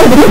Food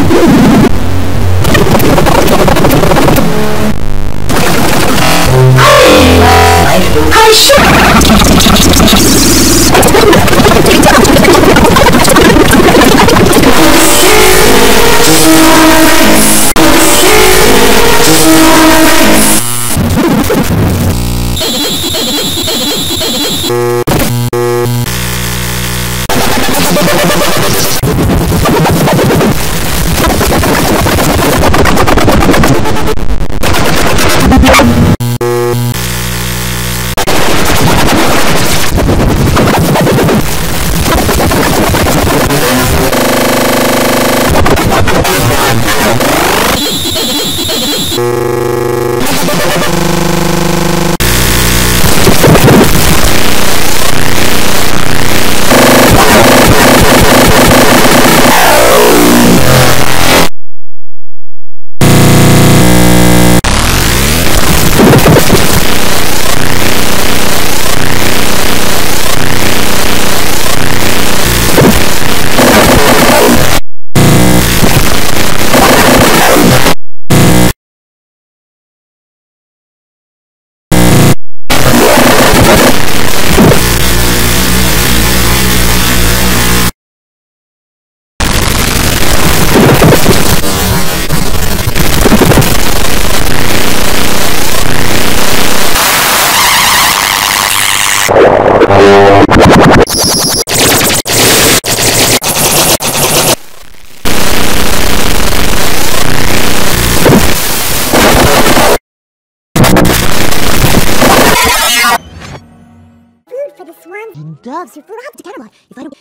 for the swarm. And dogs Sir Food, I'll to him. If I don't...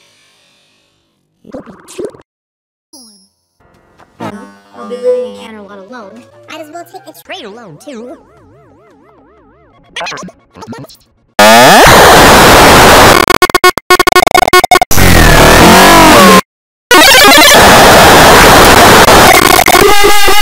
It'll be too... I'll be living in Canterlot alone. Might as well take the train alone, too. Hallelujah.